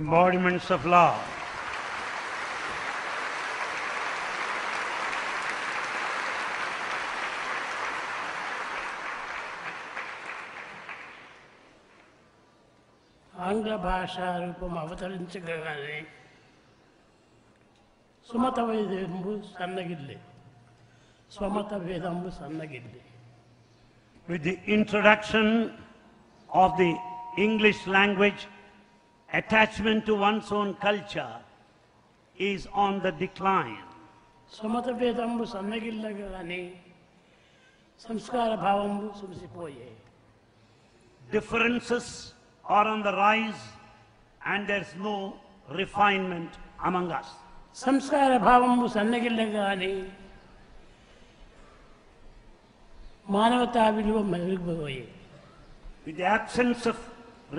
embodiments of love. ఆంగ్ల భాషా రూపం అవతరించగానే సుమత వేదంబు సన్నగిల్లి స్వమత వేదంబు సన్నగిల్లి With the introduction of the English language, attachment to one's own culture is on the decline. Sumatha వేదంబు సన్నగిల్లగానే సంస్కార భావంబు సుమిసిపోయాయి Differences are on the rise and there's no refinement among us. సంస్కార భావము సన్నగిల్లగానే మానవతా విలువ మెరుగుపోయాయి With the absence of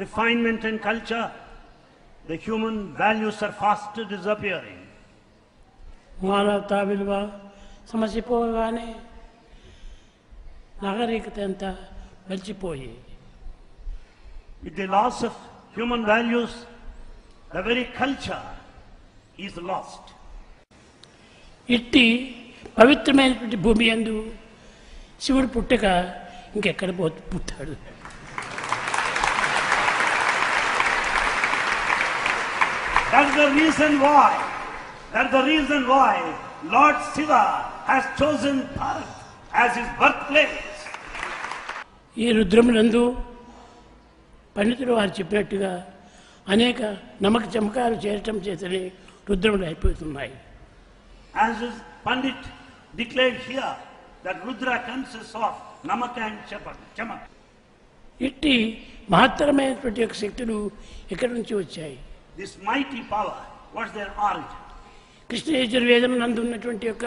refinement and culture, the human values are fast disappearing. మానవతా విలువ సమసిపోగానే నాగరికత అంతా మర్చిపోయి With the loss of human values, the very culture is lost. ఇట్టి పవిత్రమైనటువంటి భూమి అందు శివుడు పుట్టక ఇంకెక్కడ పో పుట్టాడు That's the reason why, that's the reason why Lord Shiva has chosen Bharat as his birthplace. ఈ రుద్రములందు పండితుడు వారు చెప్పినట్టుగా అనేక నమ్మక చమకాలు చేరటం చేతనే రుద్రములు అయిపోతున్నాయి As his Pandit declared here, that Rudra consists of Namaka and Chapak, Chamak. ఇట్టి మహత్తరమైనటువంటి యొక్క శక్తులు ఎక్కడి నుంచి వచ్చాయి this mighty power what's their origin Krishna యజుర్వేదం నందు ఉన్నటువంటి యొక్క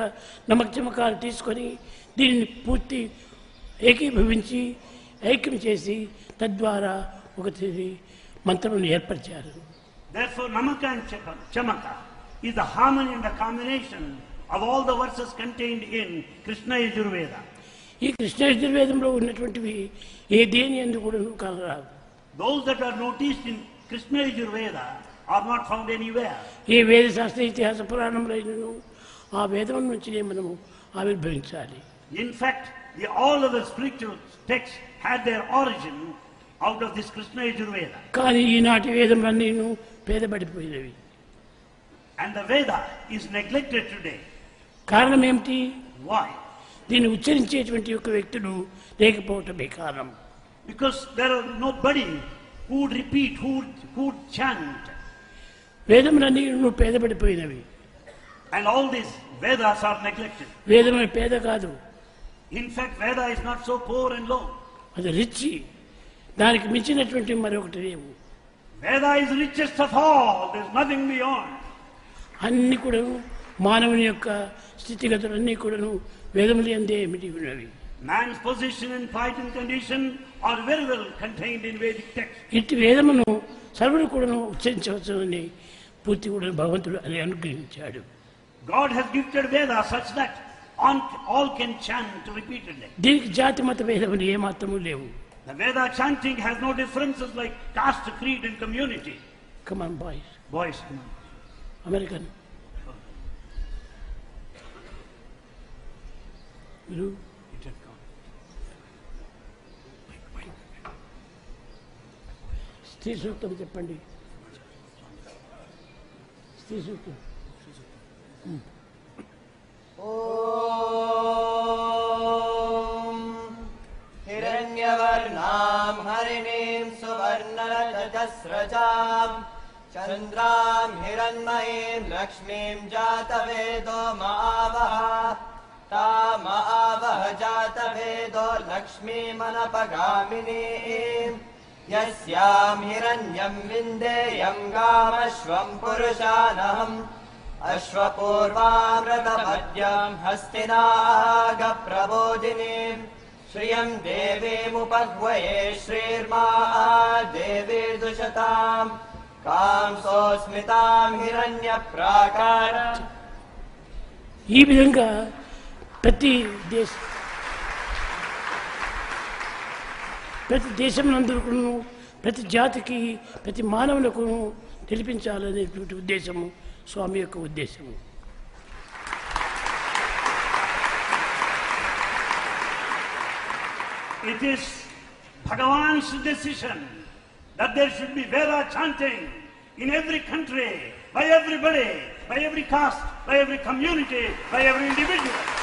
నమక్చమకాలు తీసుకొని దీనిని పూర్తి ఏకీభవించి ఐక్యం చేసి తద్వారా ఒక మంత్రం ఏర్పరిచారు. ఈ కృష్ణ యజుర్వేదంలో ఉన్నటువంటివి ఏ దేని అందు కూడా కలరాదు that are notice in are not found anywhere. ఏ వేద శాస్త్ర ఇతిహాస పురాణంలో ఆ వేదం నుంచినే మనము ఆవిర్భవించాలి In fact, the, all of the spiritual texts had their origin out of this Krishna Yajurveda. కానీ ఈనాటి వేదములన్నీ పేదపడిపోయినవి And the Veda is neglected today. కారణం ఏమిటి Why? దీన్ని ఉచ్చరించేటువంటి యొక్క వ్యక్తులు లేకపోవటమే కారణం Because there are nobody who would repeat, who would, who would chant. వేదములన్నీ నువ్వు పేద పడిపోయినవి and all this Vedas are neglected వేదమే పేద కాదు. In fact Veda is not so poor అండ్లో అది రిచ్. దానికి మించినటువంటి మరి ఒకటి లేవు. Veda is richest of all this nothing beyond అన్ని కూడా మానవుని యొక్క స్థితిగతులు అన్ని కూడాను వేదములు ఎందే ఏమిటి ఉన్నవి. Man's position and fighting condition are very well contained in Vedic texts ఇట్టి వేదమును సర్వుడు కూడాను ఉచ్చరించవచ్చునని పూర్తి కూడా భగవంతుడు అని అనుగ్రహించాడు God has gifted Veda such that on, all can chant repeatedly. దీనికి జాతి మత భేదములు ఏమాత్రము లేవు The Veda chanting has no differences like caste, creed, and community. Come on boys Boys, come on. American మీరు It has gone. స్త్రీ సూక్తం చెప్పండి స్త్రీ సూక్తం ॐ हिरण्यवर्णां हरिणीं सुवर्णरजतस्रजाम् चन्द्रां हिरण्मयीं लक्ष्मीं जातवेदो मावः तामावह जातवेदो लक्ष्मीमनपगामिनीम् यस्यां हिरण्यं विन्देयं गामश्वं पुरुषानहम् अश्वपूर्वामृतपद्यं हस्तिनागप्रबोधिनीम् श्रियं देवीमुपह्वये श्रीर्मा देवी दुशताम् कांसोऽस्मितां हिरण्यप्राकार ఈ విధంగా ప్రతి దేశ ప్రతి దేశం నందుకును ప్రతి జాతికి ప్రతి మానవులకు తెలిపించాలనేటువంటి ఉద్దేశము స్వామి యొక్క ఉద్దేశము It is Bhagavan's decision that there should be Veda chanting in every country, by everybody, by every caste, by every community, by every individual.